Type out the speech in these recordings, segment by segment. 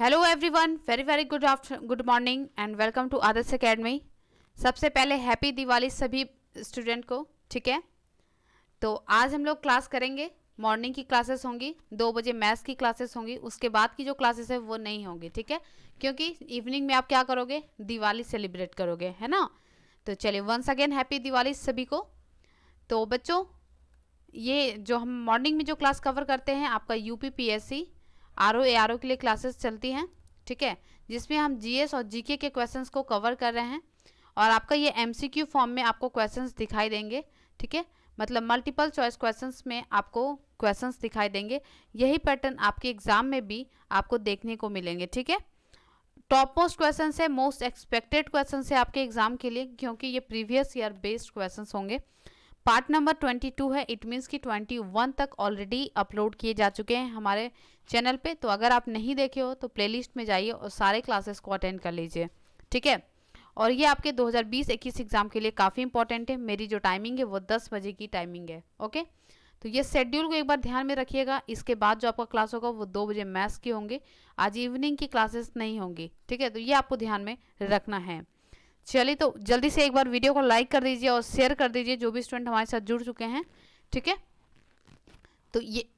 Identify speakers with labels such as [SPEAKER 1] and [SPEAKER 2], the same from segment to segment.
[SPEAKER 1] Hello everyone very very good after good morning and welcome to Adarsh academy सबसे पहले happy Diwali सभी student को, ठीक है? तो आज हम लोग क्लास करेंगे मॉर्निंग की क्लासेस होंगी, दो बजे मैथ्स की क्लासेस होंगी, उसके बाद की जो क्लासेस है वो नहीं होंगी, ठीक है? क्योंकि इवनिंग में आप क्या करोगे? दिवाली सेलिब्रेट करोगे, है ना? तो चलिए वंस अगेन हैप्पी दिवाली सभी को। तो बच्चों, ये जो हम मॉर्निंग में जो क्लास कवर करते हैं, आपका U P P S C R O A R O के लिए क्लासेस चलती हैं, ठीक है? जिसमें हम जी एस और जी के के क्वेश्चंस को कवर कर रहे हैं और आपका ये एम सी क्यू फॉर्म में आपको क्वेश्चंस दिखाई देंगे, ठीक है? मतलब मल्टीपल चॉइस क्वेश्चंस में आपको क्वेश्चंस दिखाई देंगे। यही पैटर्न आपके एग्ज़ाम में भी आपको देखने को मिलेंगे, ठीक है? टॉप मोस्ट क्वेश्चन है मोस्ट एक्सपेक्टेड क्वेश्चन है आपके एग्ज़ाम के लिए, क्योंकि ये प्रीवियस ईयर बेस्ड क्वेश्चन होंगे। पार्ट नंबर ट्वेंटी टू है इट मीन्स कि ट्वेंटी वन तक ऑलरेडी अपलोड किए जा चुके हैं हमारे चैनल पे तो अगर आप नहीं देखे हो तो प्लेलिस्ट में जाइए और सारे क्लासेस को अटेंड कर लीजिए। ठीक है? और ये आपके 2020-21 एग्ज़ाम के लिए काफ़ी इंपॉर्टेंट है। मेरी जो टाइमिंग है, वो 10 बजे की टाइमिंग है। ओके? तो ये शेड्यूल को एक बार ध्यान में रखिएगा। इसके बाद जो आपका क्लास होगा, वो दो बजे मैथ्स की होंगे। आज इवनिंग की क्लासेस नहीं होंगी। ठीक है? तो ये आपको ध्यान में रखना है। चलिए तो जल्दी से एक बार वीडियो को लाइक कर दीजिए और शेयर कर दीजिए। जो भी स्टूडेंट हमारे साथ जुड़ चुके हैं। ठीक है? तो ये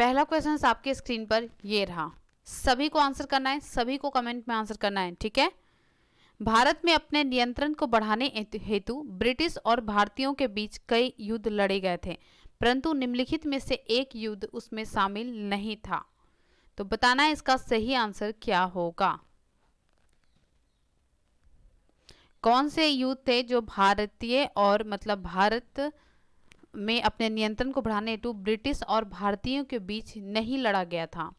[SPEAKER 1] पहला क्वेश्चन आपके स्क्रीन पर ये रहा। सभी को आंसर करना है, सभी को कमेंट में आंसर करना है, ठीक है? भारत में अपने नियंत्रण को बढ़ाने हेतु ब्रिटिश और भारतीयों के बीच कई युद्ध लड़े गए थे, परंतु निम्नलिखित में से एक युद्ध उसमें शामिल नहीं था। तो बताना है इसका सही आंसर क्या होगा। कौन से युद्ध थे जो भारतीय और मतलब भारत में अपने नियंत्रण को बढ़ाने हेतु ब्रिटिश और भारतीयों के बीच नहीं लड़ा गया था।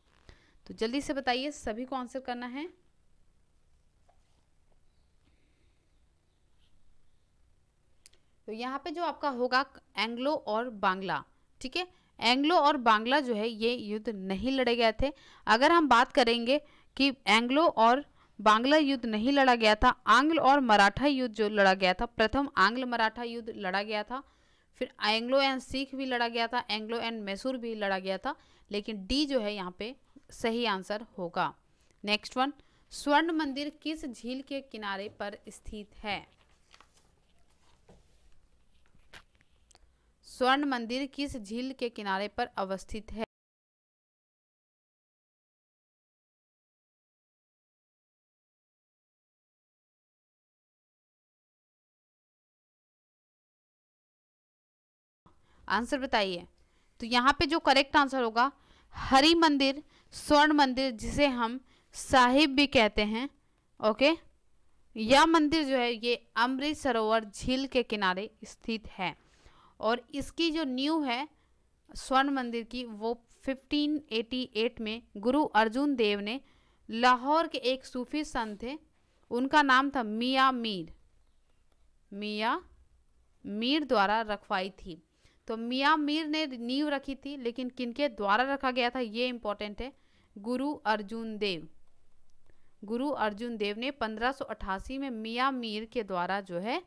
[SPEAKER 1] तो जल्दी से बताइए, सभी को आंसर करना है। तो यहाँ पे जो आपका होगा, एंग्लो और बांग्ला, ठीक है? एंग्लो और बांग्ला जो है, ये युद्ध नहीं लड़े गए थे। अगर हम बात करेंगे कि एंग्लो और बांग्ला युद्ध नहीं लड़ा गया था, आंग्ल और मराठा युद्ध जो लड़ा गया था, प्रथम आंग्ल मराठा युद्ध लड़ा गया था फिर एंग्लो एंड सिख भी लड़ा गया था, एंग्लो एंड मैसूर भी लड़ा गया था, लेकिन डी जो है यहाँ पे सही आंसर होगा। नेक्स्ट वन, स्वर्ण मंदिर किस झील के किनारे पर स्थित है? स्वर्ण मंदिर किस झील के किनारे पर अवस्थित है? आंसर बताइए। तो यहाँ पे जो करेक्ट आंसर होगा, हरि मंदिर, स्वर्ण मंदिर जिसे हम साहिब भी कहते हैं ओके यह मंदिर जो है, ये अमृत सरोवर झील के किनारे स्थित है। और इसकी जो न्यू है, स्वर्ण मंदिर की, वो 1588 में गुरु अर्जुन देव ने लाहौर के एक सूफी संत थे, उनका नाम था मियाँ मीर मियाँ मीर द्वारा रखवाई थी। तो मियाँ मीर ने नींव रखी थी, लेकिन किनके द्वारा रखा गया था, ये इम्पोर्टेंट है। गुरु अर्जुन देव। गुरु अर्जुन देव ने 1588 में मियाँ मीर के द्वारा जो है,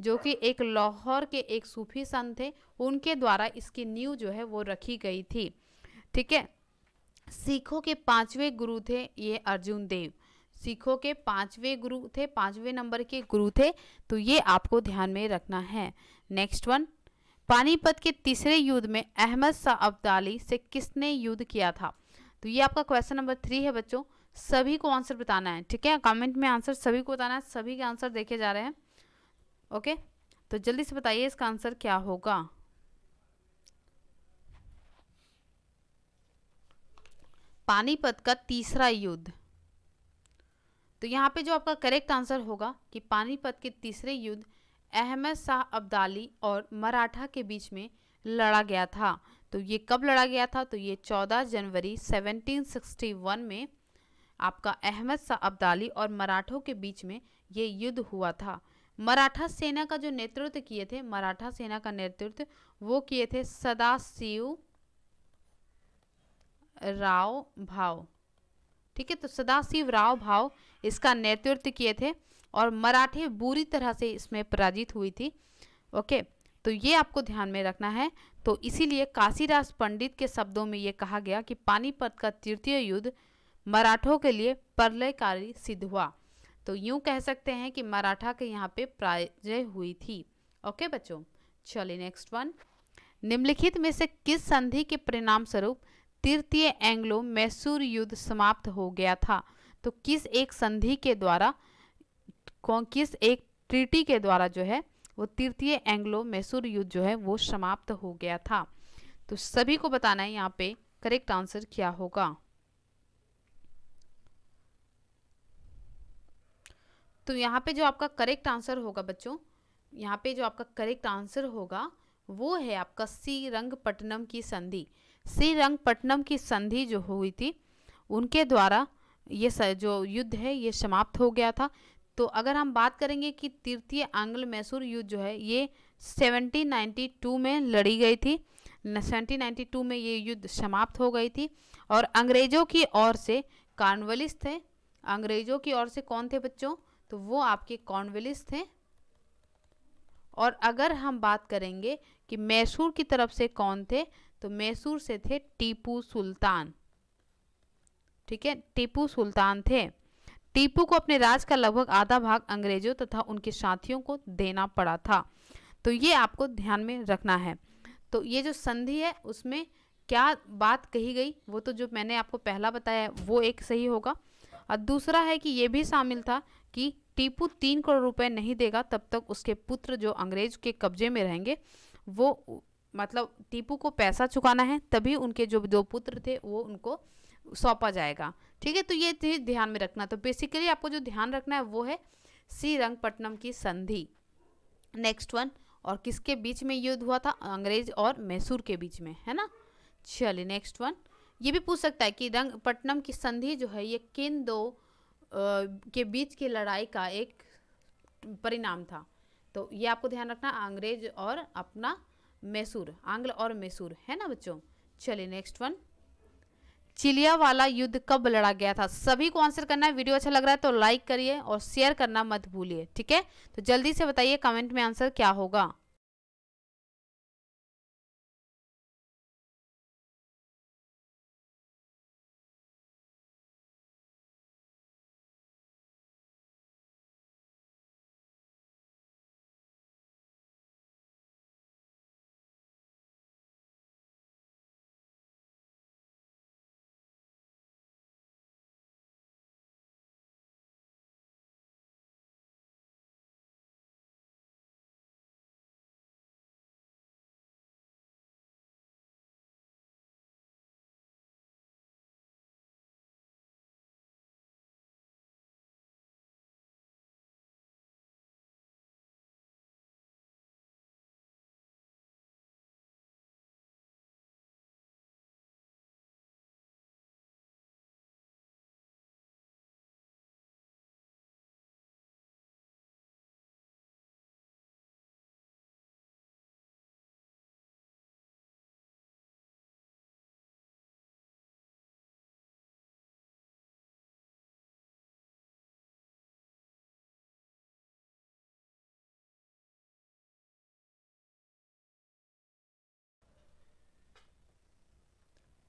[SPEAKER 1] जो कि एक लाहौर के एक सूफी संत थे, उनके द्वारा इसकी नींव जो है, वो रखी गई थी। ठीक है? सिखों के पाँचवें गुरु थे ये अर्जुन देव। सिखों के पाँचवें गुरु थे, पाँचवें नंबर के गुरु थे तो ये आपको ध्यान में रखना है। नेक्स्ट वन पानीपत के तीसरे युद्ध में अहमद शाह अब्दाली से किसने युद्ध किया था? तो ये आपका क्वेश्चन नंबर थ्री है बच्चों। सभी को आंसर बताना है, ठीक है? कमेंट में आंसर सभी को बताना है, सभी के आंसर देखे जा रहे हैं। ओके तो जल्दी से बताइए इसका आंसर क्या होगा? पानीपत का तीसरा युद्ध। तो यहाँ पे जो आपका करेक्ट आंसर होगा कि पानीपत के तीसरे युद्ध अहमद शाह अब्दाली और मराठा के बीच में लड़ा गया था। तो ये कब लड़ा गया था? तो ये 14 जनवरी 1761 में आपका अहमद शाह अब्दाली और मराठों के बीच में ये युद्ध हुआ था। मराठा सेना का जो नेतृत्व किए थे, मराठा सेना का नेतृत्व वो किए थे सदाशिव राव भाव। ठीक है तो सदाशिव राव भाव इसका नेतृत्व किए थे। और मराठे बुरी तरह से इसमें पराजित हुई थी। ओके तो ये आपको ध्यान में रखना है। तो इसीलिए काशीराज पंडित के शब्दों में ये कहा गया कि पानीपत का तृतीय युद्ध मराठों के लिए प्रलयकारी सिद्ध हुआ। तो यूँ कह सकते हैं कि मराठा के यहाँ पे पराजय हुई थी। ओके बच्चों, चलिए नेक्स्ट वन निम्नलिखित में से किस संधि के परिणाम स्वरूप तृतीय एंग्लो मैसूर युद्ध समाप्त हो गया था? तो किस एक संधि के द्वारा किस एक ट्रीटी के द्वारा जो है, वो तृतीय एंग्लो मैसूर युद्ध जो है, वो समाप्त हो गया था। तो सभी को बताना है यहाँ पे करेक्ट आंसर क्या होगा। तो यहाँ पे जो आपका करेक्ट आंसर होगा बच्चों, यहाँ पे जो आपका करेक्ट आंसर होगा, वो है आपका सी रंगपट्टनम की संधि। सी रंगपट्टनम की संधि जो हुई थी, उनके द्वारा ये जो युद्ध है, ये समाप्त हो गया था। तो अगर हम बात करेंगे कि तृतीय आंग्ल मैसूर युद्ध जो है, ये 1792 में लड़ी गई थी। 1792 में ये युद्ध समाप्त हो गई थी और अंग्रेज़ों की ओर से कॉर्नवलिस थे। अंग्रेज़ों की ओर से कौन थे बच्चों? तो वो आपके कॉर्नवलिस थे। और अगर हम बात करेंगे कि मैसूर की तरफ़ से कौन थे तो मैसूर से थे टीपू सुल्तान। ठीक है? टीपू सुल्तान थे। टीपू को अपने राज का लगभग आधा भाग अंग्रेज़ों तथा उनके साथियों को देना पड़ा था। तो ये आपको ध्यान में रखना है। तो ये जो संधि है, उसमें क्या बात कही गई, वो तो जो मैंने आपको पहला बताया वो एक सही होगा। और दूसरा है कि ये भी शामिल था कि टीपू तीन करोड़ रुपए नहीं देगा, तब तक उसके पुत्र जो अंग्रेज़ के कब्जे में रहेंगे, वो मतलब टीपू को पैसा चुकाना है, तभी उनके जो दो पुत्र थे, वो उनको सौंपा जाएगा। ठीक है तो ये चीज़ ध्यान में रखना। तो बेसिकली आपको जो ध्यान रखना है वो है सी रंगपट्टनम की संधि। नेक्स्ट वन और किसके बीच में युद्ध हुआ था? अंग्रेज़ और मैसूर के बीच में है ना? चलिए नेक्स्ट वन ये भी पूछ सकता है कि रंगपट्टनम की संधि जो है ये किन दो आ, के बीच की लड़ाई का एक परिणाम था? तो ये आपको ध्यान रखना अंग्रेज़ और अपना मैसूर आंग्ल और मैसूर है ना बच्चों? चलिए नेक्स्ट वन चिलिया वाला युद्ध कब लड़ा गया था? सभी को आंसर करना है। वीडियो अच्छा लग रहा है तो लाइक करिए और शेयर करना मत भूलिए, ठीक है? तो जल्दी से बताइए कमेंट में आंसर क्या होगा।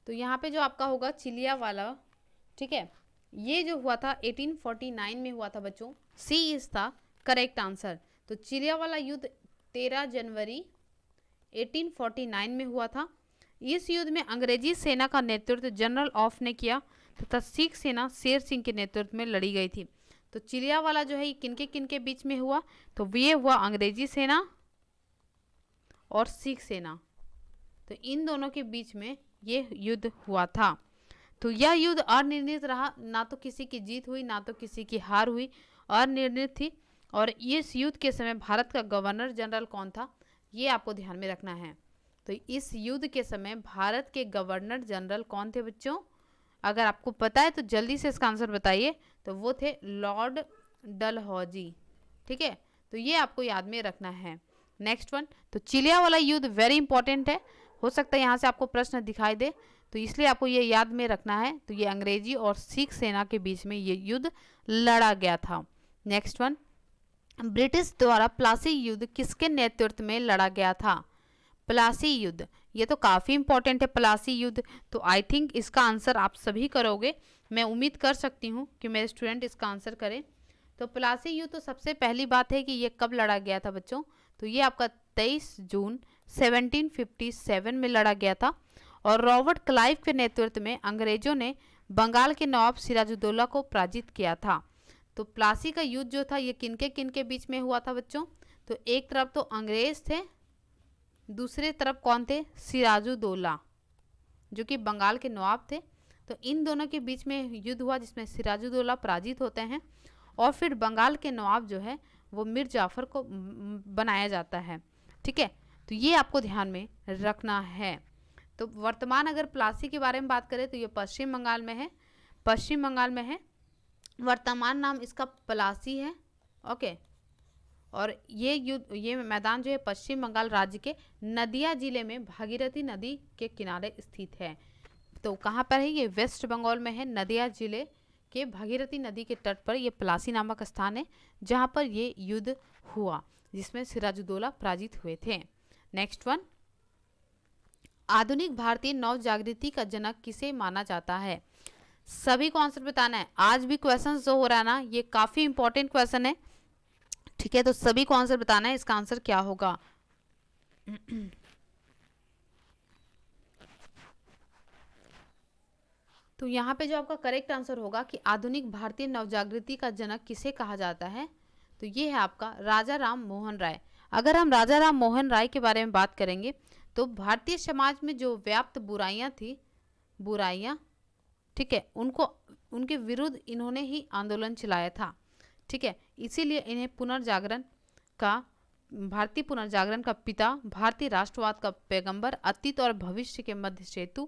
[SPEAKER 1] तो यहाँ पे जो आपका होगा चिलिया वाला, ठीक है? ये जो हुआ था 1849 में हुआ था बच्चों सी इज़ था करेक्ट आंसर तो चिलिया वाला युद्ध 13 जनवरी 1849 में हुआ था। इस युद्ध में अंग्रेज़ी सेना का नेतृत्व जनरल ऑफ़ ने किया, तथा सिख सेना शेर सिंह के नेतृत्व में लड़ी गई थी। तो चिलिया वाला जो है किनके किनके बीच में हुआ? तो ये हुआ अंग्रेज़ी सेना और सिख सेना। तो इन दोनों के बीच में ये युद्ध हुआ था। तो यह युद्ध अनिर्णित रहा। ना तो किसी की जीत हुई, ना तो किसी की हार हुई। अनिर्णित थी और इस युद्ध के समय भारत का गवर्नर जनरल कौन था, ये आपको ध्यान में रखना है। तो इस युद्ध के समय भारत के गवर्नर जनरल कौन थे बच्चों? अगर आपको पता है तो जल्दी से इसका आंसर बताइए। तो वो थे लॉर्ड डलहौजी। ठीक है? तो ये आपको याद में रखना है। Next one. तो चिलिया वाला युद्ध वेरी इंपॉर्टेंट है। हो सकता है यहाँ से आपको प्रश्न दिखाई दे। तो इसलिए आपको ये याद में रखना है। तो ये अंग्रेज़ी और सिख सेना के बीच में ये युद्ध लड़ा गया था। नेक्स्ट वन ब्रिटिश द्वारा प्लासी युद्ध किसके नेतृत्व में लड़ा गया था? प्लासी युद्ध। ये तो काफ़ी इंपॉर्टेंट है, प्लासी युद्ध। तो आई थिंक इसका आंसर आप सभी करोगे। मैं उम्मीद कर सकती हूँ कि मेरे स्टूडेंट इसका आंसर करें। तो प्लासी युद्ध तो सबसे पहली बात है कि ये कब लड़ा गया था बच्चों? तो ये आपका 23 जून 1757 में लड़ा गया था और रॉबर्ट क्लाइव के नेतृत्व में अंग्रेज़ों ने बंगाल के नवाब सिराजुद्दौला को पराजित किया था। तो प्लासी का युद्ध जो था, ये किनके किन के बीच में हुआ था बच्चों? तो एक तरफ़ तो अंग्रेज़ थे, दूसरे तरफ़ कौन थे? सिराजुद्दौला, जो कि बंगाल के नवाब थे। तो इन दोनों के बीच में युद्ध हुआ, जिसमें सिराजुद्दौला पराजित होते हैं और फिर बंगाल के नवाब जो है, वो मिर जाफ़र को बनाया जाता है। ठीक है? तो ये आपको ध्यान में रखना है। तो वर्तमान अगर प्लासी के बारे में बात करें तो ये पश्चिम बंगाल में है। पश्चिम बंगाल में है। वर्तमान नाम इसका प्लासी है। ओके। और ये युद्ध ये मैदान जो है, पश्चिम बंगाल राज्य के नदिया ज़िले में, भागीरथी नदी के किनारे स्थित है। तो कहाँ पर है ये? वेस्ट बंगाल में है, नदिया ज़िले के भागीरथी नदी के तट पर यह प्लासी नामक स्थान है, जहाँ पर ये युद्ध हुआ, जिसमें सिराजुद्दौला पराजित हुए थे। नेक्स्ट वन आधुनिक भारतीय नव जागृति का जनक किसे माना जाता है? सभी को आंसर बताना है। आज भी क्वेश्चन जो हो रहा है ना, ये काफ़ी इंपॉर्टेंट क्वेश्चन है। ठीक है तो सभी को आंसर बताना है, इसका आंसर क्या होगा? तो यहाँ पे जो आपका करेक्ट आंसर होगा कि आधुनिक भारतीय नवजागृति का जनक किसे कहा जाता है? तो ये है आपका राजा राम मोहन राय। अगर हम राजा राम मोहन राय के बारे में बात करेंगे तो भारतीय समाज में जो व्याप्त बुराइयाँ थी, बुराइयाँ, ठीक है, उनको, उनके विरुद्ध इन्होंने ही आंदोलन चलाया था, ठीक है, इसीलिए इन्हें पुनर्जागरण का, भारतीय पुनर्जागरण का पिता, भारतीय राष्ट्रवाद का पैगंबर, अतीत और भविष्य के मध्य सेतु,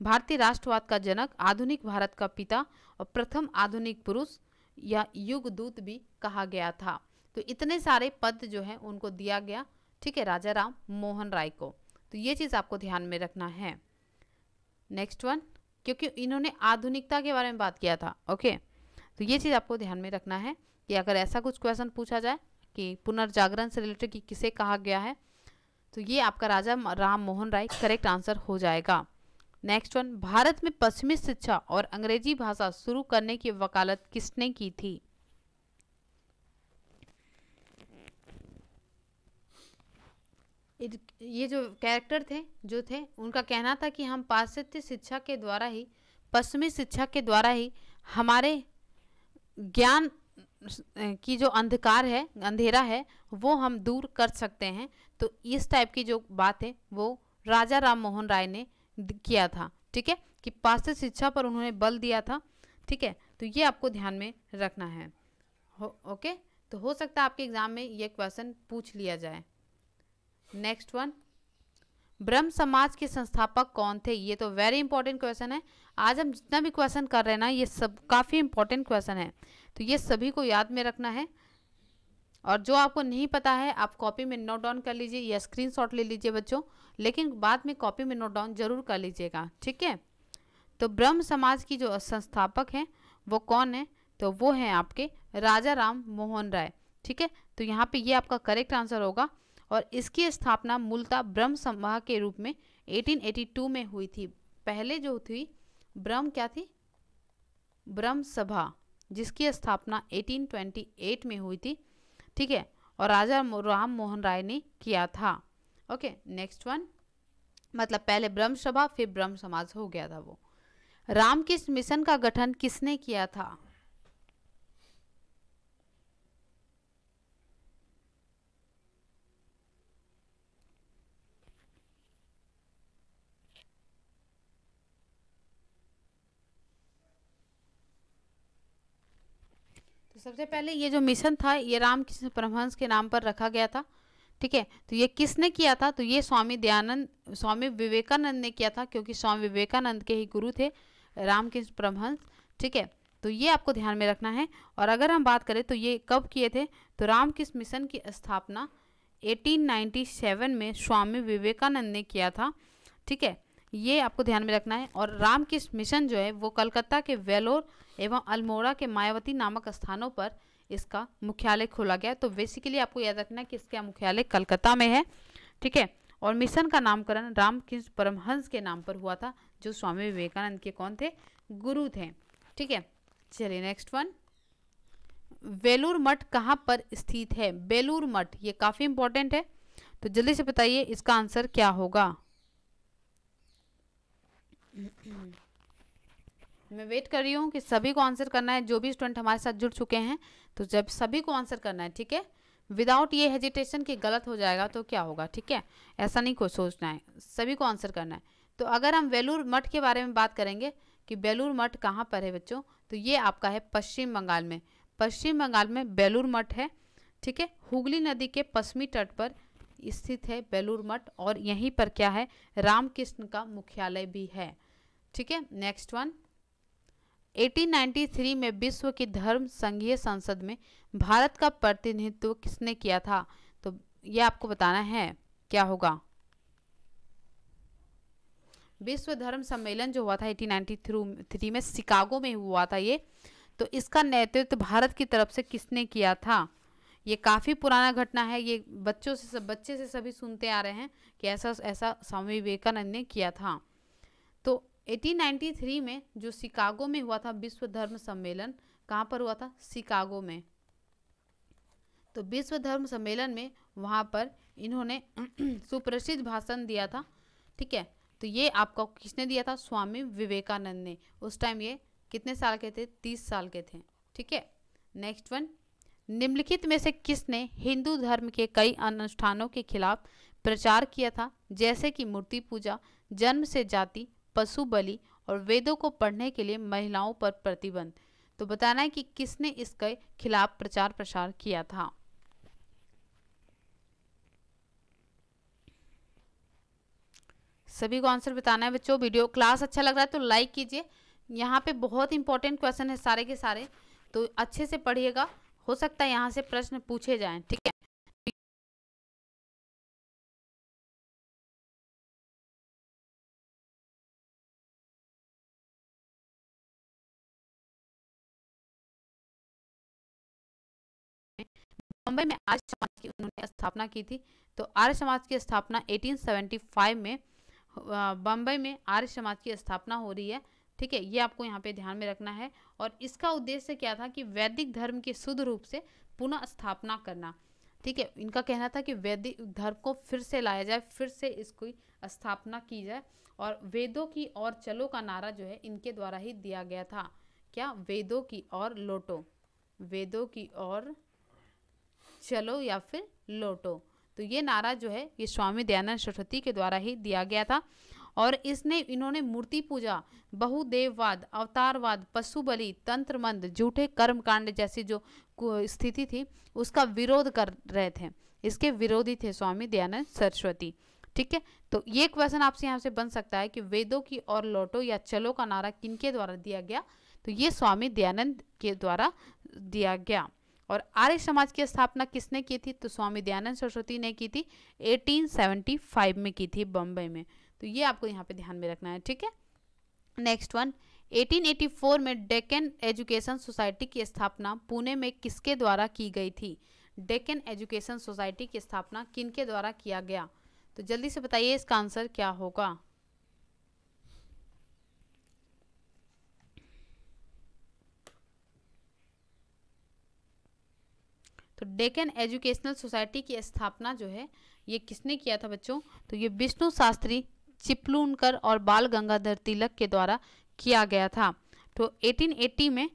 [SPEAKER 1] भारतीय राष्ट्रवाद का जनक, आधुनिक भारत का पिता और प्रथम आधुनिक पुरुष या युग दूत भी कहा गया था। तो इतने सारे पद जो है, उनको दिया गया, ठीक है, राजा राम मोहन राय को। तो ये चीज़ आपको ध्यान में रखना है। नेक्स्ट वन क्योंकि इन्होंने आधुनिकता के बारे में बात किया था ओके तो ये चीज़ आपको ध्यान में रखना है कि अगर ऐसा कुछ क्वेश्चन पूछा जाए कि पुनर्जागरण से रिलेटेड कि किसे कहा गया है तो ये आपका राजा राम मोहन राय करेक्ट आंसर हो जाएगा। नेक्स्ट वन भारत में पश्चिमी शिक्षा और अंग्रेज़ी भाषा शुरू करने की वकालत किसने की थी? ये जो कैरेक्टर थे, जो थे, उनका कहना था कि हम पाश्चात्य शिक्षा के द्वारा ही, पश्चिमी शिक्षा के द्वारा ही हमारे ज्ञान की जो अंधकार है, अंधेरा है, वो हम दूर कर सकते हैं। तो इस टाइप की जो बात है वो राजा राम मोहन राय ने किया था। ठीक है? कि पाश्चात्य शिक्षा पर उन्होंने बल दिया था। ठीक है? तो ये आपको ध्यान में रखना है। हो, ओके? तो हो सकता है आपके एग्ज़ाम में ये क्वेश्चन पूछ लिया जाए। नेक्स्ट वन ब्रह्म समाज के संस्थापक कौन थे? ये तो वेरी इंपॉर्टेंट क्वेश्चन है। आज हम जितना भी क्वेश्चन कर रहे हैं ना, ये सब काफ़ी इंपॉर्टेंट क्वेश्चन है। तो ये सभी को याद में रखना है। और जो आपको नहीं पता है, आप कॉपी में नोट डाउन कर लीजिए या स्क्रीनशॉट ले लीजिए बच्चों। लेकिन बाद में कॉपी में नोट डाउन ज़रूर कर लीजिएगा। ठीक है? तो ब्रह्म समाज की जो संस्थापक हैं, वो कौन है? तो वो हैं आपके राजा राम मोहन राय। ठीक है? तो यहाँ पे ये आपका करेक्ट आंसर होगा। और इसकी स्थापना मूलतः ब्रह्म समाह के रूप में 1882 में हुई थी। पहले जो थी, ब्रह्म क्या थी? ब्रह्म सभा, जिसकी स्थापना 1828 में हुई थी। ठीक है? और राजा राम मोहन राय ने किया था। ओके नेक्स्ट वन मतलब पहले ब्रह्म सभा, फिर ब्रह्म समाज हो गया था वो। राम किस मिशन का गठन किसने किया था तो सबसे पहले ये जो मिशन था, ये रामकृष्ण परमहंस के नाम पर रखा गया था, ठीक है? तो ये किसने किया था? तो ये स्वामी दयानंद, स्वामी विवेकानंद ने किया था, क्योंकि स्वामी विवेकानंद के ही गुरु थे रामकृष्ण परमहंस, ठीक है? तो ये आपको ध्यान में रखना है। और अगर हम बात करें तो ये कब किए थे? तो रामकृष्ण मिशन की स्थापना 1897 में स्वामी विवेकानंद ने किया था, ठीक है? ये आपको ध्यान में रखना है। और रामकृष्ण मिशन जो है, वो कलकत्ता के वेलोर एवं अल्मोड़ा के मायावती नामक स्थानों पर इसका मुख्यालय खोला गया तो बेसिकली आपको याद रखना है कि इसका मुख्यालय कलकत्ता में है, ठीक है? और मिशन का नामकरण रामकृष्ण परमहंस के नाम पर हुआ था, जो स्वामी विवेकानंद के कौन थे? गुरु थे, ठीक है? चलिए नेक्स्ट वन बेलूर मठ कहाँ पर स्थित है? बेलूर मठ, ये काफ़ी इंपॉर्टेंट है। तो जल्दी से बताइए इसका आंसर क्या होगा? मैं वेट कर रही हूँ कि सभी को आंसर करना है। जो भी स्टूडेंट हमारे साथ जुड़ चुके हैं तो जब सभी को आंसर करना है, ठीक है? विदाउट ये हेजिटेशन कि गलत हो जाएगा तो क्या होगा, ठीक है? ऐसा नहीं को सोचना है। सभी को आंसर करना है। तो अगर हम वेलूर मठ के बारे में बात करेंगे कि बेलूर मठ कहाँ पर है बच्चों तो ये आपका है पश्चिम बंगाल में। पश्चिम बंगाल में बेलूर मठ है, ठीक है? हुगली नदी के पश्चिमी तट पर स्थित है बेलूर मठ और यहीं पर क्या है? रामकृष्ण का मुख्यालय भी है। ठीक है नेक्स्ट वन 1893 में विश्व की धर्म संघीय संसद में भारत का प्रतिनिधित्व किसने किया था? तो ये आपको बताना है, क्या होगा? विश्व धर्म सम्मेलन जो हुआ था 1893 में शिकागो में हुआ था ये। तो इसका नेतृत्व भारत की तरफ़ से किसने किया था? ये काफ़ी पुराना घटना है, ये बच्चों से सब, बच्चे से सभी सुनते आ रहे हैं कि ऐसा ऐसा स्वामी विवेकानंद ने किया था। तो 1893 में जो शिकागो में हुआ था विश्व धर्म सम्मेलन, कहाँ पर हुआ था? शिकागो में। तो विश्व धर्म सम्मेलन में वहाँ पर इन्होंने सुप्रसिद्ध भाषण दिया था, ठीक है? तो ये आपको किसने दिया था? स्वामी विवेकानंद ने। उस टाइम ये कितने साल के थे? तीस साल के थे, ठीक है? नेक्स्ट वन निम्नलिखित में से किसने हिंदू धर्म के कई अनुष्ठानों के खिलाफ प्रचार किया था? जैसे कि मूर्ति पूजा, जन्म से जाति पशु बलि और वेदों को पढ़ने के लिए महिलाओं पर प्रतिबंध। तो बताना है कि किसने इसके खिलाफ प्रचार प्रसार किया था? सभी को आंसर बताना है बच्चों, वीडियो क्लास अच्छा लग रहा है तो लाइक कीजिए। यहाँ पे बहुत इंपॉर्टेंट क्वेश्चन है सारे के सारे तो अच्छे से पढ़िएगा। हो सकता है यहाँ से प्रश्न पूछे जाएँ, ठीक है? बम्बई में आर्य समाज की उन्होंने स्थापना की थी। तो आर्य समाज की स्थापना 1875 में बम्बई में आर्य समाज की स्थापना हो रही है। ठीक है, ये आपको यहाँ पे ध्यान में रखना है। और इसका उद्देश्य क्या था कि वैदिक धर्म की शुद्ध रूप से पुनः स्थापना करना। ठीक है, इनका कहना था कि वैदिक धर्म को फिर से लाया जाए, फिर से इसकी स्थापना की जाए। और वेदों की और चलो का नारा जो है, इनके द्वारा ही दिया गया था। क्या? वेदों की और लोटो। वेदों की और चलो या फिर लोटो। तो ये नारा जो है, ये स्वामी दयानंद सरस्वती के द्वारा ही दिया गया था और इसने, इन्होंने मूर्ति पूजा, बहुदेववाद, अवतारवाद पशु बलि तंत्र मंद जूठे कर्म कांड जैसी जो स्थिति थी, उसका विरोध कर रहे थे। इसके विरोधी थे स्वामी दयानंद सरस्वती। ठीक है? तो ये क्वेश्चन आपसे यहाँ से बन सकता है कि वेदों की और लौटो या चलो का नारा किनके द्वारा दिया गया? तो ये स्वामी दयानंद के द्वारा दिया गया। और आर्य समाज की स्थापना किसने की थी? तो स्वामी दयानंद सरस्वती ने की थी 1875 में की थी बम्बई में। तो ये आपको यहाँ पे ध्यान में रखना है, ठीक है? नेक्स्ट वन 1884 में डेक्कन एजुकेशन सोसाइटी की स्थापना पुणे में किसके द्वारा की गई थी? डेकन एजुकेशन सोसाइटी की स्थापना किनके द्वारा किया गया? तो जल्दी से बताइए इसका आंसर क्या होगा? तो डेकन एजुकेशनल सोसाइटी की स्थापना जो है, ये किसने किया था बच्चों? तो ये विष्णु शास्त्री चिपलूनकर और बाल गंगाधर तिलक के द्वारा किया गया था। तो 1880 में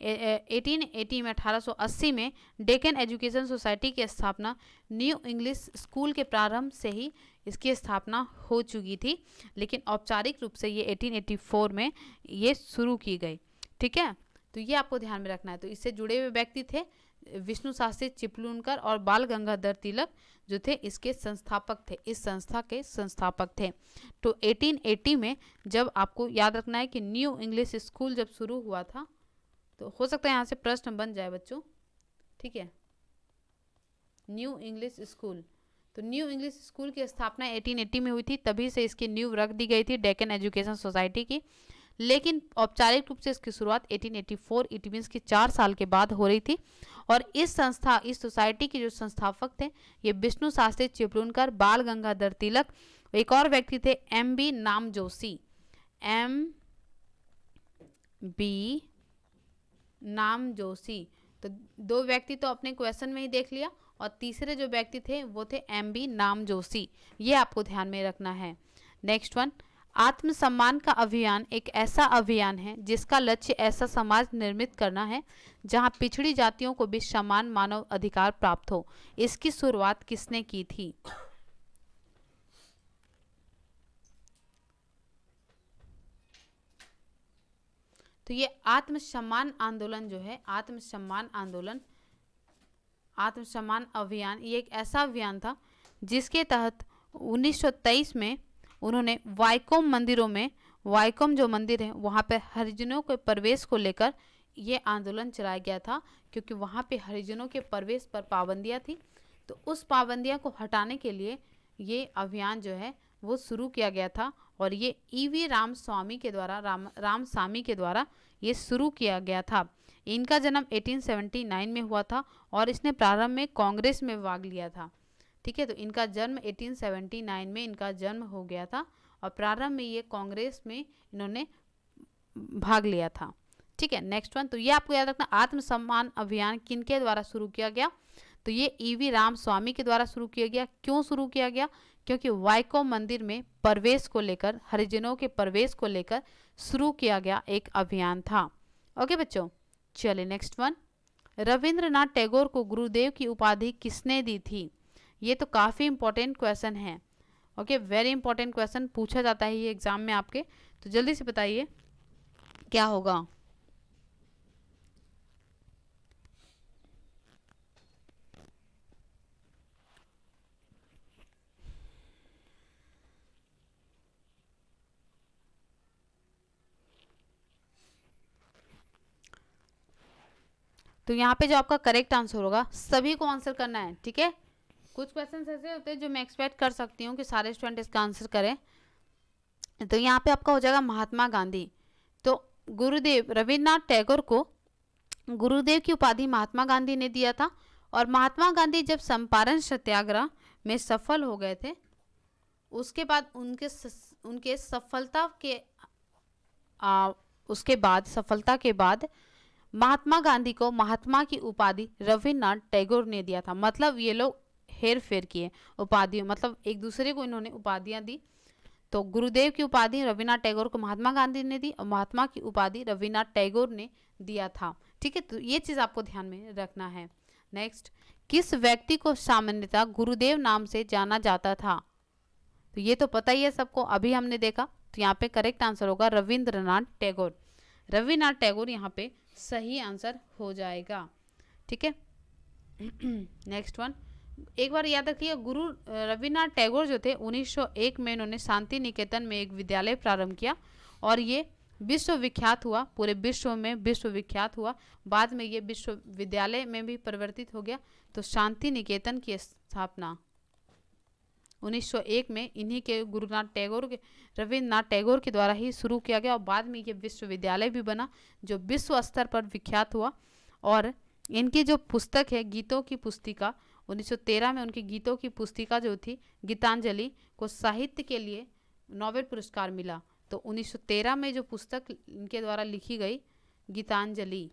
[SPEAKER 1] 1880 में 1880 में डेकन एजुकेशन सोसाइटी की स्थापना न्यू इंग्लिश स्कूल के प्रारंभ से ही इसकी स्थापना हो चुकी थी। लेकिन औपचारिक रूप से ये 1884 में ये शुरू की गई। ठीक है? तो ये आपको ध्यान में रखना है। तो इससे जुड़े हुए व्यक्ति थे विष्णु शास्त्री चिपलूनकर और बाल गंगाधर तिलक जो थे, इसके संस्थापक थे, इस संस्था के संस्थापक थे। तो 1880 में जब आपको याद रखना है कि न्यू इंग्लिश स्कूल जब शुरू हुआ था तो हो सकता है यहाँ से प्रश्न बन जाए बच्चों, ठीक है? New English school. तो न्यू इंग्लिश स्कूल की स्थापना 1880 में हुई थी, तभी से इसकी न्यू रख दी गई थी डेकन एजुकेशन सोसाइटी की। लेकिन औपचारिक रूप से इसकी शुरुआत 1884 इट मीन्स की चार साल के बाद हो रही थी। और इस संस्था, इस सोसाइटी के जो संस्थापक थे, ये विष्णु शास्त्री चिपलूनकर बाल गंगाधर तिलक, एक और व्यक्ति थे एम बी नाम जोशी एम बी नाम जोशी तो दो व्यक्ति तो अपने क्वेश्चन में ही देख लिया, और तीसरे जो व्यक्ति थे, वो थे एम बी नाम जोशी ये आपको ध्यान में रखना है। नेक्स्ट वन आत्मसम्मान का अभियान एक ऐसा अभियान है जिसका लक्ष्य ऐसा समाज निर्मित करना है जहाँ पिछड़ी जातियों को भी समान मानव अधिकार प्राप्त हो। इसकी शुरुआत किसने की थी? तो ये आत्मसम्मान आंदोलन जो है, आत्मसम्मान आंदोलन, आत्मसम्मान अभियान, ये एक ऐसा अभियान था जिसके तहत 1923 में उन्होंने वाइकोम मंदिरों में, वाइकोम जो मंदिर है, वहाँ पर हरिजनों के प्रवेश को लेकर ये आंदोलन चलाया गया था, क्योंकि वहाँ पे हरिजनों के प्रवेश पर पाबंदियाँ थी। तो उस पाबंदियाँ को हटाने के लिए ये अभियान जो है, वो शुरू किया गया था और ये ई वी राम स्वामी के द्वारा, राम राम स्वामी के द्वारा ये शुरू किया गया था। इनका जन्म 1879 में हुआ था और इसने प्रारंभ में कांग्रेस में भाग लिया था। ठीक है तो इनका जन्म 1879 में इनका जन्म हो गया था और प्रारंभ में ये कांग्रेस में इन्होंने भाग लिया था। ठीक है नेक्स्ट वन तो ये आपको याद रखना, आत्मसम्मान अभियान किन के द्वारा शुरू किया गया? तो ये ईवी राम स्वामी के द्वारा शुरू किया गया। क्यों शुरू किया गया? क्योंकि वाइको मंदिर में प्रवेश को लेकर, हरिजनों के प्रवेश को लेकर शुरू किया गया एक अभियान था। ओके बच्चों, चलिए नेक्स्ट वन रविंद्रनाथ टैगोर को गुरुदेव की उपाधि किसने दी थी? ये तो काफ़ी इंपॉर्टेंट क्वेश्चन है। ओके वेरी इंपॉर्टेंट क्वेश्चन पूछा जाता है ये एग्ज़ाम में आपके। तो जल्दी से बताइए, क्या होगा? तो यहाँ पे जो आपका करेक्ट आंसर होगा, सभी को आंसर करना है, ठीक है? कुछ क्वेश्चन ऐसे होते हैं जो मैं एक्सपेक्ट कर सकती हूँ कि सारे स्टूडेंट इसका आंसर करें। तो यहाँ पे आपका हो जाएगा महात्मा गांधी। तो गुरुदेव रविन्द्रनाथ टैगोर को गुरुदेव की उपाधि महात्मा गांधी ने दिया था और महात्मा गांधी जब चंपारण सत्याग्रह में सफल हो गए थे उसके बाद उनके उनके सफलता के आ, उसके बाद सफलता के बाद महात्मा गांधी को महात्मा की उपाधि रविन्द्रनाथ टैगोर ने दिया था। मतलब ये लोग हेर फेर किए। उपाधियों मतलब एक दूसरे को इन्होंने उपाधियाँ दी। तो गुरुदेव की उपाधि रविन्द्रनाथ टैगोर को महात्मा गांधी ने दी और महात्मा की उपाधि रविन्द्रनाथ टैगोर ने दिया था। ठीक है तो ये चीज़ आपको ध्यान में रखना है। नेक्स्ट किस व्यक्ति को सामान्यतः गुरुदेव नाम से जाना जाता था? तो ये तो पता ही है सबको, अभी हमने देखा। तो यहाँ पे करेक्ट आंसर होगा रविंद्रनाथ टैगोर। रविन्द्रनाथ टैगोर यहाँ पे सही आंसर हो जाएगा। ठीक है? नेक्स्ट वन एक बार याद रखिए, गुरु रविन्द्रनाथ टैगोर जो थे 1901 में इन्होंने शांति निकेतन में एक विद्यालय प्रारंभ किया और ये विश्व विख्यात हुआ, पूरे विश्व में विश्व विख्यात हुआ। बाद में ये विश्वविद्यालय में भी परिवर्तित हो गया तो शांति निकेतन की स्थापना। 1901 में इन्हीं के गुरुनाथ टैगोर के, रविन्द्रनाथ टैगोर के द्वारा ही शुरू किया गया और बाद में ये विश्वविद्यालय भी बना, जो विश्व स्तर पर विख्यात हुआ। और इनकी जो पुस्तक है, गीतों की पुस्तिका 1913 में उनकी गीतों की पुस्तिका जो थी, गीतांजलि, को साहित्य के लिए नोबेल पुरस्कार मिला। तो 1913 में जो पुस्तक इनके द्वारा लिखी गई, गीतांजलि,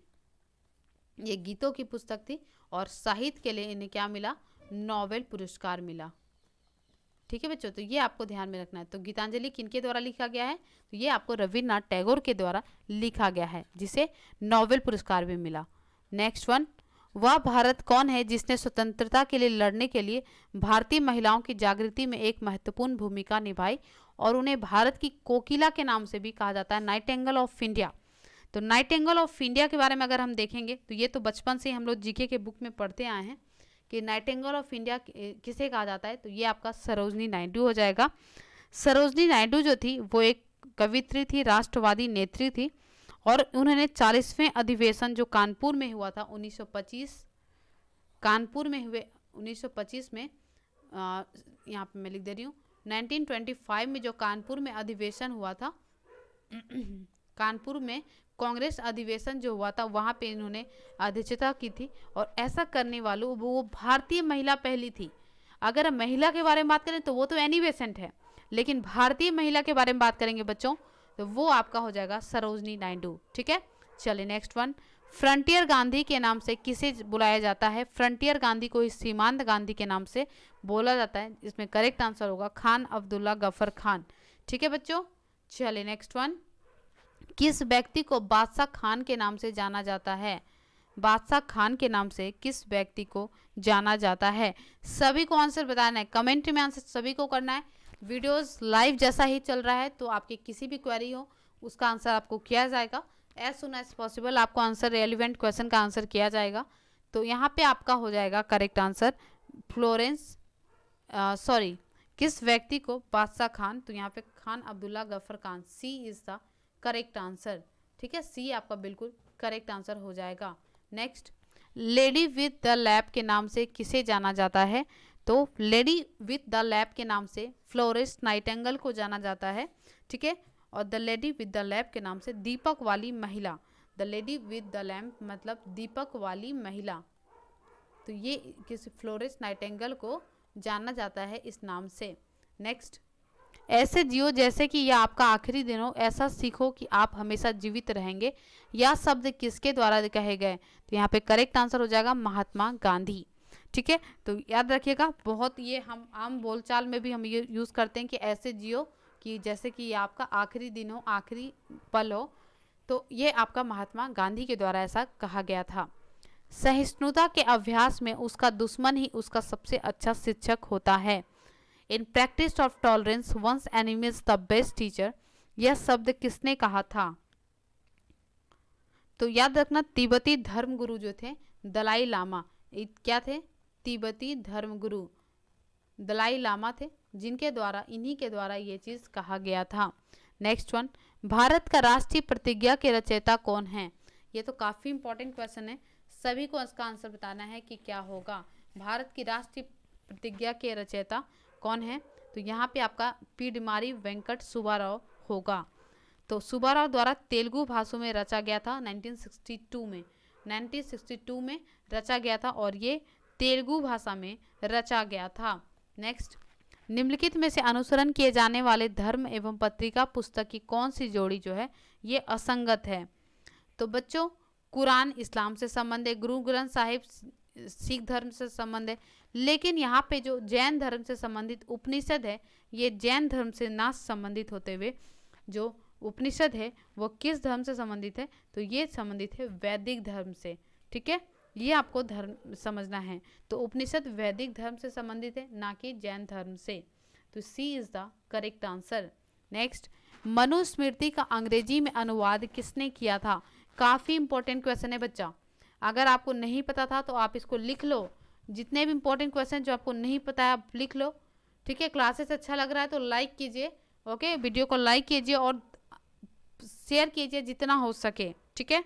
[SPEAKER 1] ये गीतों की पुस्तक थी और साहित्य के लिए इन्हें क्या मिला? नोबेल पुरस्कार मिला। ठीक है बच्चों तो ये आपको ध्यान में रखना है। तो गीतांजलि किनके द्वारा लिखा गया है? तो ये आपको रविन्द्रनाथ टैगोर के द्वारा लिखा गया है, जिसे नोबेल पुरस्कार भी मिला। नेक्स्ट वन वह भारत कौन है जिसने स्वतंत्रता के लिए लड़ने के लिए भारतीय महिलाओं की जागृति में एक महत्वपूर्ण भूमिका निभाई और उन्हें भारत की कोकिला के नाम से भी कहा जाता है, नाइट एंगल ऑफ़ इंडिया। तो नाइट एंगल ऑफ़ इंडिया के बारे में अगर हम देखेंगे तो ये तो बचपन से हम लोग जीके के बुक में पढ़ते आए हैं कि नाइट एंगल ऑफ़ इंडिया किसे कहा जाता है तो ये आपका सरोजनी नायडू हो जाएगा। सरोजनी नायडू जो थी, वो एक कवित्री थी, राष्ट्रवादी नेत्री थी। और उन्होंने चालीसवें अधिवेशन जो कानपुर में हुआ था 1925 कानपुर में हुए 1925 में यहाँ पे मैं लिख दे रही हूँ 1925 में जो कानपुर में अधिवेशन हुआ था, कानपुर में कांग्रेस अधिवेशन जो हुआ था, वहाँ पे इन्होंने अध्यक्षता की थी और ऐसा करने वालों, वो भारतीय महिला पहली थी। अगर महिला के बारे में बात करें तो वो तो एनी है, लेकिन भारतीय महिला के बारे में बात करेंगे बच्चों तो वो आपका हो जाएगा सरोजनी नायडू, ठीक है? चलिए नेक्स्ट वन फ्रंटियर गांधी के नाम से किसे बुलाया जाता है? फ्रंटियर गांधी को सीमांत गांधी के नाम से बोला जाता है। इसमें करेक्ट आंसर होगा खान अब्दुल्ला गफर खान, ठीक है बच्चों? चलिए नेक्स्ट वन किस व्यक्ति को बादशाह खान के नाम से जाना जाता है? बादशाह खान के नाम से किस व्यक्ति को जाना जाता है? सभी को आंसर बताना है। कमेंट में आंसर सभी को करना है। वीडियोस लाइव जैसा ही चल रहा है तो आपकी किसी भी क्वेरी हो, उसका आंसर आपको किया जाएगा। एज सुन एज पॉसिबल आपको आंसर रेलिवेंट क्वेश्चन का आंसर किया जाएगा। तो यहाँ पे आपका हो जाएगा करेक्ट आंसर फ्लोरेंस सॉरी किस व्यक्ति को बादशाह खान तो यहाँ पे Khan Abdullah Gaffar Khan C is the correct answer ठीक है? सी आपका बिल्कुल करेक्ट आंसर हो जाएगा। Next lady with the lamp के नाम से किसे जाना जाता है? तो लेडी विथ द लैब के नाम से फ्लोरिस्ट नाइटेंगल को जाना जाता है, ठीक है? और the lady with the lamp के नाम से दीपक वाली महिला, the lady with the lamp मतलब दीपक वाली महिला। तो ये किसी फ्लोरिस नाइटेंगल को जाना जाता है इस नाम से। नेक्स्ट, ऐसे जियो जैसे कि यह आपका आखिरी दिन हो, ऐसा सीखो कि आप हमेशा जीवित रहेंगे। यह शब्द किसके द्वारा कहे गए? तो यहाँ पे करेक्ट आंसर हो जाएगा महात्मा गांधी। ठीक है? तो याद रखिएगा, बहुत ये हम आम बोलचाल में भी हम ये यूज़ करते हैं कि ऐसे जियो कि जैसे कि ये आपका आखिरी दिन हो, आखिरी पल हो तो ये आपका महात्मा गांधी के द्वारा ऐसा कहा गया था। सहिष्णुता के अभ्यास में उसका दुश्मन ही उसका सबसे अच्छा शिक्षक होता है। In practice of tolerance one's enemies the best teacher यह शब्द किसने कहा था? तो याद रखना, तिब्बती धर्म गुरु जो थे, दलाई लामा। क्या थे? तिब्बती धर्मगुरु दलाई लामा थे, जिनके द्वारा, इन्हीं के द्वारा ये चीज़ कहा गया था। नेक्स्ट वन भारत का राष्ट्रीय प्रतिज्ञा के रचयिता कौन है? ये तो काफ़ी इंपॉर्टेंट क्वेश्चन है। सभी को इसका आंसर बताना है कि क्या होगा। भारत की राष्ट्रीय प्रतिज्ञा के रचयिता कौन है? तो यहाँ पे आपका पीडमारी वेंकट सुबाराव होगा। तो सुबाराव द्वारा तेलुगु भाषा में रचा गया था 1962 में। 1962 में रचा गया था और ये तेलुगु भाषा में रचा गया था। नेक्स्ट निम्नलिखित में से अनुसरण किए जाने वाले धर्म एवं पत्रिका पुस्तक की कौन सी जोड़ी जो है, ये असंगत है। तो बच्चों, कुरान इस्लाम से संबंध है गुरु ग्रंथ साहिब, सिख धर्म से संबंध है लेकिन यहाँ पे जो जैन धर्म से संबंधित उपनिषद है, ये जैन धर्म से ना संबंधित होते हुए जो उपनिषद है, वो किस धर्म से संबंधित है तो ये संबंधित है वैदिक धर्म से। ठीक है? ये आपको धर्म समझना है। तो उपनिषद वैदिक धर्म से संबंधित है, ना कि जैन धर्म से। तो C is the correct answer next Manusmriti का अंग्रेज़ी में अनुवाद किसने किया था? काफ़ी इंपॉर्टेंट क्वेश्चन है बच्चा। अगर आपको नहीं पता था तो आप इसको लिख लो। जितने भी इंपॉर्टेंट क्वेश्चन जो आपको नहीं पता है, आप लिख लो। ठीक है? क्लासेस अच्छा लग रहा है तो लाइक कीजिए। ओके वीडियो को लाइक कीजिए और शेयर कीजिए जितना हो सके। ठीक है?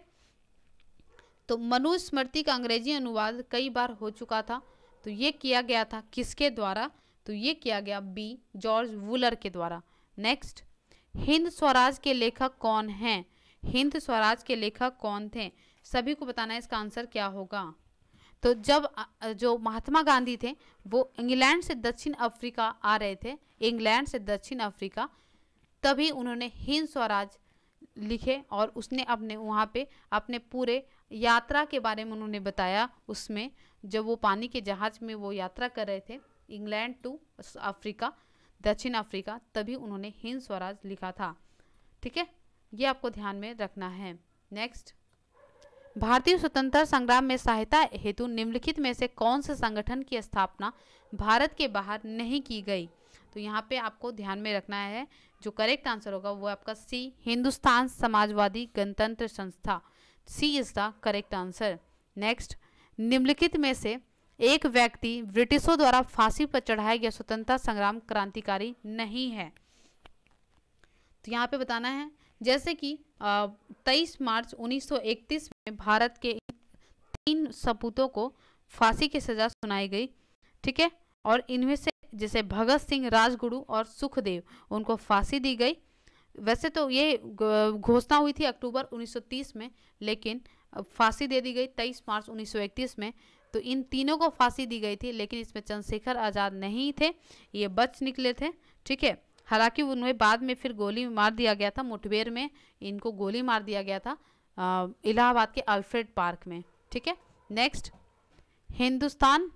[SPEAKER 1] तो मनुस्मृति का अंग्रेज़ी अनुवाद कई बार हो चुका था। तो ये किया गया था किसके द्वारा? तो ये किया गया बी जॉर्ज वुलर के द्वारा। नेक्स्ट हिंद स्वराज के लेखक कौन हैं? हिंद स्वराज के लेखक कौन थे? सभी को बताना है इसका आंसर क्या होगा। तो जब, जो महात्मा गांधी थे, वो इंग्लैंड से दक्षिण अफ्रीका आ रहे थे, इंग्लैंड से दक्षिण अफ्रीका, तभी उन्होंने हिंद स्वराज लिखे और उसने अपने, वहाँ पे अपने पूरे यात्रा के बारे में उन्होंने बताया उसमें, जब वो पानी के जहाज़ में वो यात्रा कर रहे थे, इंग्लैंड टू अफ्रीका, दक्षिण अफ्रीका, तभी उन्होंने हिंद स्वराज लिखा था। ठीक है? ये आपको ध्यान में रखना है। नेक्स्ट। भारतीय स्वतंत्रता संग्राम में सहायता हेतु निम्नलिखित में से कौन से संगठन की स्थापना भारत के बाहर नहीं की गई? तो यहाँ पे आपको ध्यान में रखना है, जो करेक्ट आंसर होगा वो आपका सी, हिंदुस्तान समाजवादी गणतंत्र संस्था। C is the correct answer next निम्नलिखित में से एक व्यक्ति ब्रिटिशों द्वारा फांसी पर चढ़ाया गया स्वतंत्रता संग्राम क्रांतिकारी नहीं है। तो यहाँ पे बताना है, जैसे कि तेईस मार्च 1931 में भारत के तीन सपूतों को फांसी की सजा सुनाई गई, ठीक है? और इनमें से जैसे भगत सिंह राजगुरु और सुखदेव, उनको फांसी दी गई वैसे तो ये घोषणा हुई थी अक्टूबर 1930 में, लेकिन फांसी दे दी गई 23 मार्च 1931 में। तो इन तीनों को फांसी दी गई थी, लेकिन इसमें चंद्रशेखर आज़ाद नहीं थे, ये बच निकले थे, ठीक है? हालाँकि उन्हें बाद में फिर गोली मार दिया गया था, मुठभेड़ में इनको गोली मार दिया गया था इलाहाबाद के अल्फ्रेड पार्क में, ठीक है? नेक्स्ट, हिंदुस्तान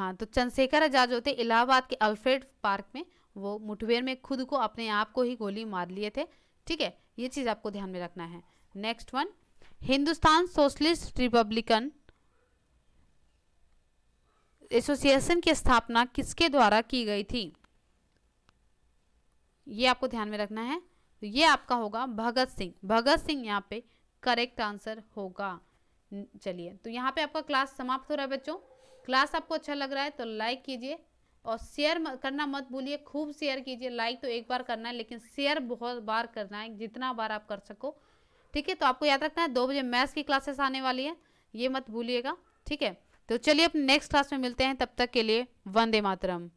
[SPEAKER 1] हाँ तो चंद्रशेखर आज़ाद जो थे, इलाहाबाद के अल्फ्रेड पार्क में, वो मुठभेड़ में खुद को अपने आप को ही गोली मार लिए थे। ठीक है, ये चीज़ आपको ध्यान में रखना है। Next one Hindustan socialist republican association की स्थापना किसके द्वारा की गई थी? ये आपको ध्यान में रखना है। तो ये आपका होगा भगत सिंह। भगत सिंह यहाँ पे करेक्ट आंसर होगा। चलिए तो यहाँ पे आपका क्लास समाप्त हो रहा है बच्चों। क्लास आपको अच्छा लग रहा है तो लाइक कीजिए और शेयर करना मत भूलिए, खूब शेयर कीजिए। लाइक तो एक बार करना है, लेकिन शेयर बहुत बार करना है, जितना बार आप कर सको। ठीक है तो आपको याद रखना है, दो बजे मैथ्स की क्लासेस आने वाली है, ये मत भूलिएगा। ठीक है तो चलिए अपने नेक्स्ट क्लास में मिलते हैं, तब तक के लिए वंदे मातरम।